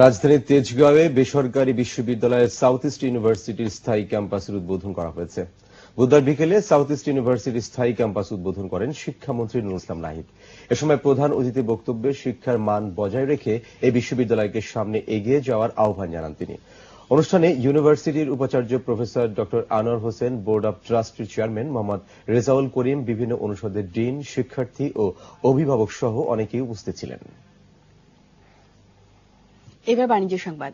রাজধানীর তেজগাঁওয়ে বেসরকারি বিশ্ববিদ্যালয়ের সাউথ ইস্ট ইউনিভার্সিটির স্থায়ী ক্যাম্পাসের উদ্বোধন করা হয়েছে। বুধবার বিকেলে সাউথ ইস্ট ইউনিভার্সিটির স্থায়ী ক্যাম্পাস উদ্বোধন করেন শিক্ষামন্ত্রী নুরুল ইসলাম নাহিদ। এ সময় প্রধান অতিথি বক্তব্যে শিক্ষার মান বজায় রেখে এই বিশ্ববিদ্যালয়কে সামনে এগিয়ে যাওয়ার আহ্বান জানান তিনি। অনুষ্ঠানে ইউনিভার্সিটির উপাচার্য প্রফেসর ড আনোয়ার হোসেন, বোর্ড অব ট্রাস্টির চেয়ারম্যান মোহাম্মদ রেজাউল করিম, বিভিন্ন অনুষদের ডিন, শিক্ষার্থী ও অভিভাবক সহ অনেকেই উপস্থিত ছিলেন। এবার বাণিজ্য সংবাদ।